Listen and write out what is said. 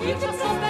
Il te